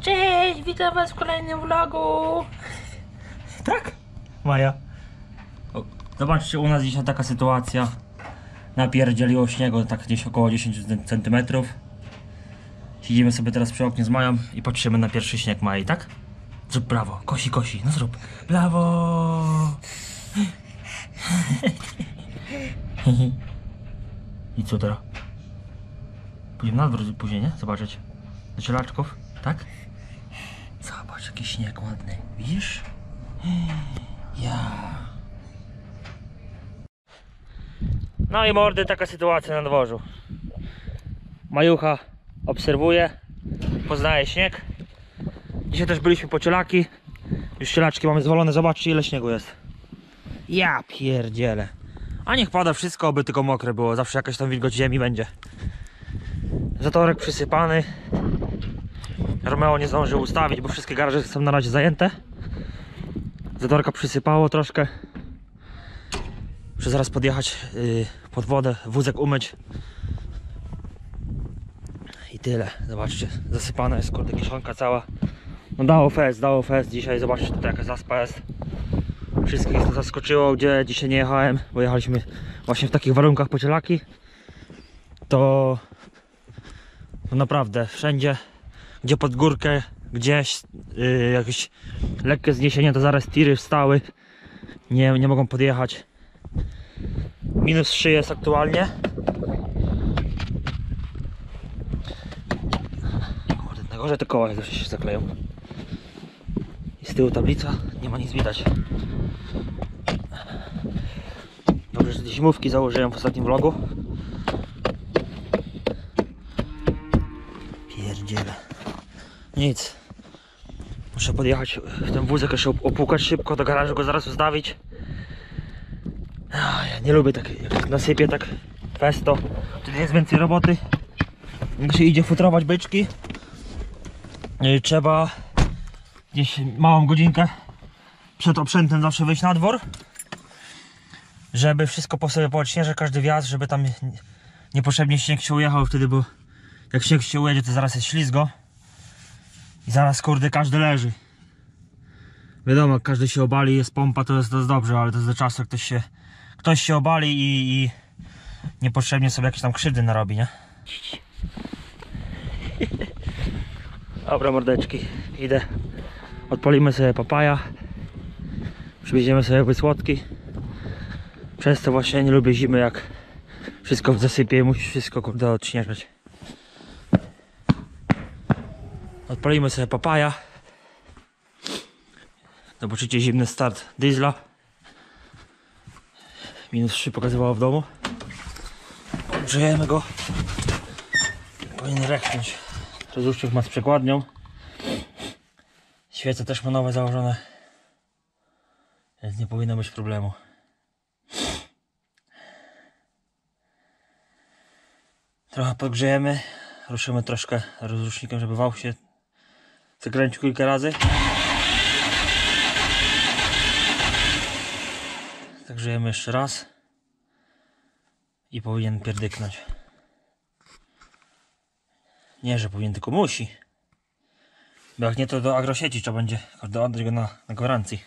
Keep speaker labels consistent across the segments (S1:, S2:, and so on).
S1: Cześć, witam was w kolejnym vlogu.
S2: Tak? Maja. O, zobaczcie, u nas dzisiaj taka sytuacja. Napierdzieliło śniegu tak gdzieś około 10 cm. Siedzimy sobie teraz przy oknie z Mają i patrzymy na pierwszy śnieg Mai, tak? Zrób brawo, kosi, kosi, no zrób. Brawo! I co teraz? Pójdziemy na dwór później, nie? Zobaczyć. Do cielaczków, tak? Jaki śnieg ładny. Widzisz? Ja. No i mordy, taka sytuacja na dworzu. Majucha obserwuje, poznaje śnieg. Dzisiaj też byliśmy po cielaki. Już cielaczki mamy zwolone, zobaczcie ile śniegu jest. Ja pierdzielę. A niech pada wszystko, aby tylko mokre było. Zawsze jakaś tam wilgoć ziemi będzie. Zatorek przysypany. Romeo nie zdążył ustawić, bo wszystkie garaże są na razie zajęte. Zatorka przysypało troszkę. Muszę zaraz podjechać yy, pod wodę, wózek umyć. I tyle. Zobaczcie, zasypana jest kurde kiszonka cała. No dało fest, dało fest dzisiaj. Zobaczcie tutaj jaka zaspa jest. Wszystkich to zaskoczyło, gdzie dzisiaj nie jechałem, bo jechaliśmy właśnie w takich warunkach pocielaki. To no naprawdę wszędzie, gdzie pod górkę, gdzieś yy, jakieś lekkie zniesienie, to zaraz tiry wstały. Nie, nie mogą podjechać. Minus 3 jest aktualnie. Kurde, najgorzej te koła się zakleją. I z tyłu tablica, nie ma nic widać. Dobrze, że te zimówki założyłem w ostatnim vlogu. Pierdziele. Nic. Muszę podjechać w ten wózek, jeszcze op- opłukać szybko do garażu, go zaraz ustawić. Ja nie lubię tak, jak nasypię tak festo, wtedy jest więcej roboty. Jak się idzie futrować byczki, yy, trzeba gdzieś małą godzinkę przed oprzętem zawsze wyjść na dwór, żeby wszystko po sobie poodśnieżać, każdy wjazd, żeby tam nie- niepotrzebnie śnieg się ujechał wtedy, bo jak śnieg się ujedzie, to zaraz jest ślizgo. I zaraz kurde każdy leży. Wiadomo, jak każdy się obali, jest pompa, to jest, to jest dobrze, ale to jest do czasu, jak ktoś się, ktoś się obali i, i niepotrzebnie sobie jakieś tam krzywdy narobi, nie? Dobra mordeczki, idę. Odpalimy sobie papaja. Przywieziemy sobie wysłodki. Przez to właśnie nie lubię zimy, jak wszystko zasypie i musisz wszystko kurde odśnieżać. Odpalimy sobie papaja. Zobaczycie zimny start diesla. Minus 3 pokazywało w domu. Grzejemy go. Powinien rechnąć. Rozruszczyk ma z przekładnią. Świece też ma nowe założone. Więc nie powinno być problemu. Trochę podgrzejemy. Ruszymy troszkę rozrusznikiem, żeby wał się zakręcił kilka razy. Zagrzejemy jeszcze raz. I powinien pierdyknąć. Nie, że powinien, tylko musi. Bo jak nie, to do agrosieci trzeba będzie oddać go na, na gwarancji.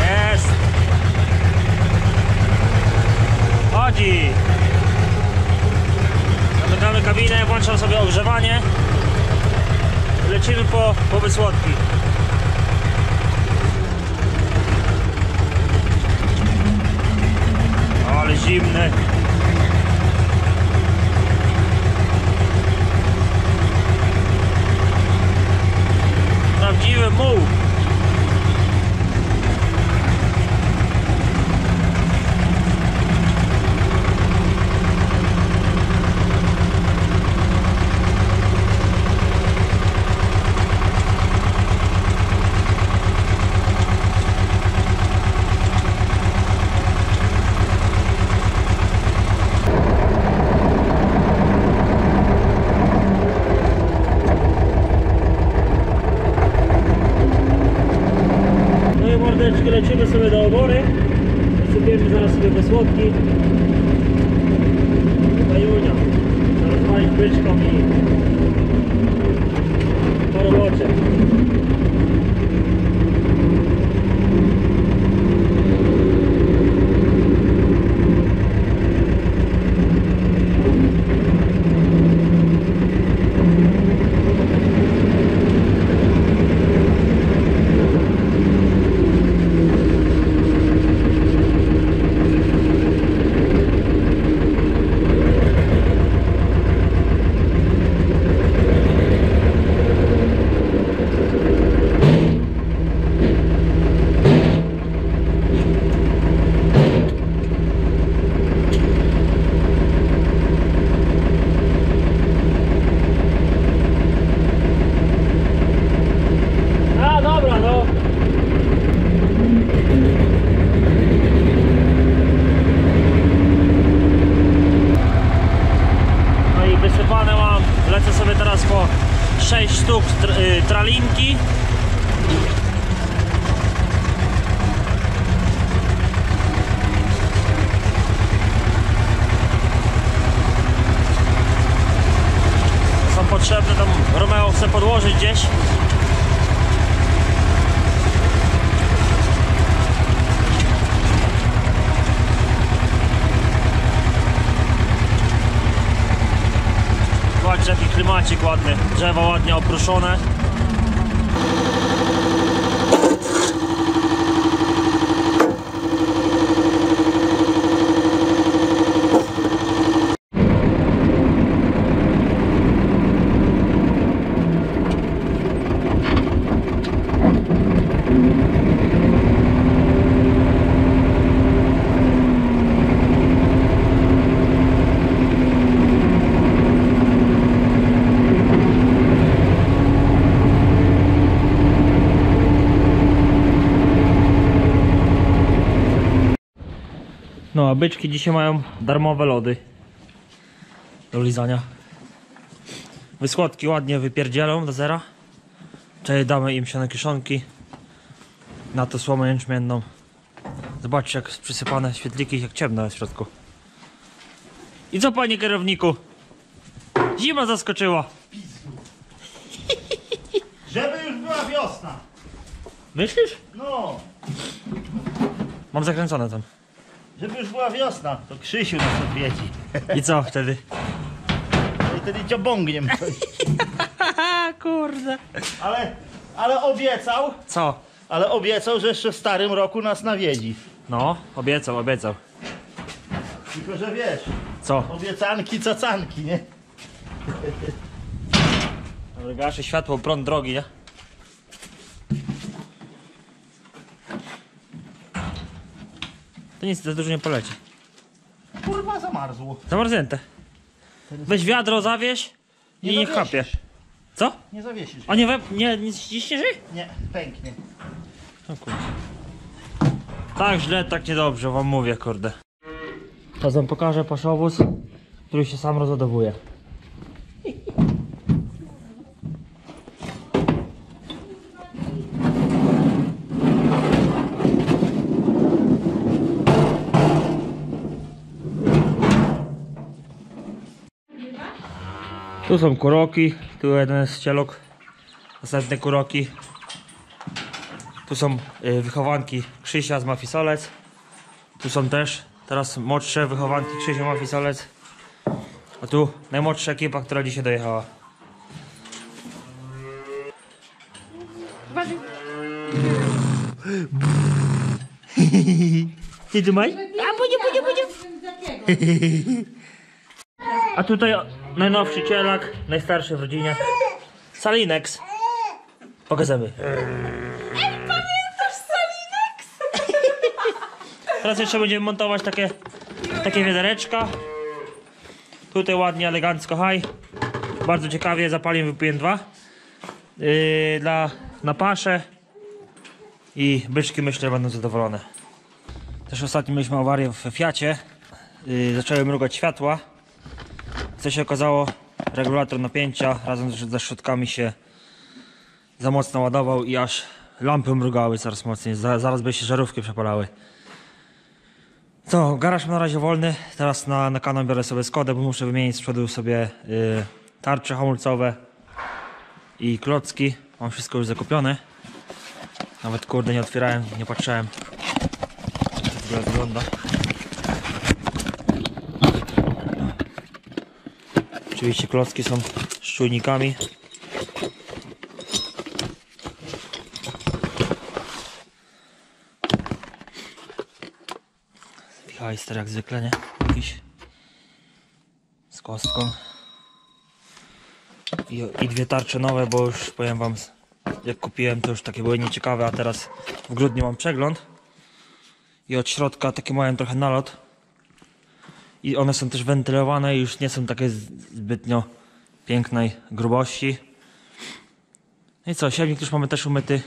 S2: Jest! Chodzi! Kabinę, włączam sobie ogrzewanie. Lecimy po, po wysłodki. Ale zimny. principalmente sztuk y, tralinki. Są potrzebne, tam Romeo chce podłożyć gdzieś. Zobaczcie jaki klimacik ładny, drzewa ładnie opruszone. No a byczki dzisiaj mają darmowe lody do lizania. Wysłodki ładnie wypierdzielą do zera. Czyli damy im się na kiszonki. Na to słomę jęczmienną. Zobaczcie jak przysypane świetliki, jak ciemno jest w środku. I co panie kierowniku? Zima zaskoczyła.
S3: Żeby już była wiosna.
S2: Myślisz?
S3: No,
S2: Mam zakręcone tam.
S3: Żeby już była wiosna, to Krzysiu nas odwiedzi.
S2: I co wtedy?
S3: No i wtedy ciobągniem coś.
S2: Haha, kurde.
S3: Ale, ale obiecał,
S2: Co?
S3: ale obiecał, że jeszcze w starym roku nas nawiedzi.
S2: No, obiecał, obiecał.
S3: Tylko, że wiesz,
S2: Co?
S3: obiecanki, cacanki, nie?
S2: Ale gaszy światło, prąd drogi, nie? To nic, za dużo nie poleci.
S3: Kurwa, zamarzło.
S2: Zamarznięte. Weź wiadro, zawieź i
S3: Nie
S2: niech
S3: zawiesisz.
S2: kapie. Co?
S3: Nie zawiesisz.
S2: A nie, we, nie, nie ściśniesz jej?
S3: Nie, pęknie.
S2: O kurde. Tak źle, tak niedobrze, wam mówię, kurde. Teraz wam pokażę paszowóz, który się sam rozładowuje. Tu są kuroki, tu jeden jest cielok, następne kuroki. Tu są y, wychowanki Krzysia z Mafisolec. Tu są też teraz młodsze wychowanki Krzysia Mafisolec. A tu najmłodsza ekipa, która dzisiaj dojechała. Ty trzymaj? A pójdzie, pójdzie, pójdzie. A tutaj najnowszy cielak, najstarszy w rodzinie. Salinex. Pokażemy. Teraz jeszcze będziemy montować takie, takie wiadereczka. Tutaj ładnie, elegancko, haj. Bardzo ciekawie, zapaliłem, wypiłem dwa. Yy, dla, na paszę. I byczki myślę będą zadowolone. Też ostatnio mieliśmy awarię w Fiacie. Yy, zaczęły mrugać światła. Co się okazało, regulator napięcia razem ze szczotkami się za mocno ładował i aż lampy mrugały coraz mocniej. Za- Zaraz by się żarówki przepalały. Co, garaż na razie wolny. Teraz na, na biorę sobie Skodę, bo muszę wymienić z przodu sobie y, tarcze hamulcowe i klocki. Mam wszystko już zakupione. Nawet kurde nie otwierałem, nie patrzałem. Jak to wygląda. Oczywiście klocki są z czujnikami. Jak zwykle, nie? Jakiś z kostką. I, I dwie tarcze nowe, bo już powiem wam, jak kupiłem to już takie były nieciekawe, a teraz w grudniu mam przegląd. I od środka takie mają trochę nalot. I one są też wentylowane i już nie są takie zbytnio pięknej grubości. No i co, siewnik już mamy też umyty,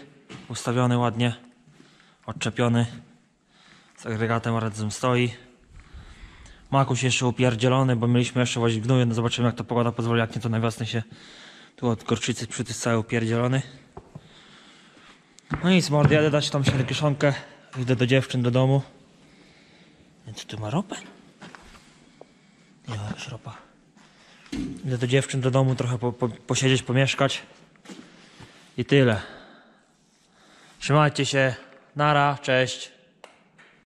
S2: ustawiony ładnie, odczepiony. Z agregatem razem stoi. Makuś jeszcze upierdzielony, bo mieliśmy jeszcze wozić gnoju, no zobaczymy jak to pogoda pozwoli, jak nie to na wiosnę się tu od korczycy przytyć cały upierdzielony. No i z mordy jadę dać tam się na kieszonkę, idę do dziewczyn do domu. Co tu ma ropę? Nie ma jakaś ropa. Idę do dziewczyn do domu, trochę po, po, posiedzieć, pomieszkać. I tyle. Trzymajcie się. Nara, cześć.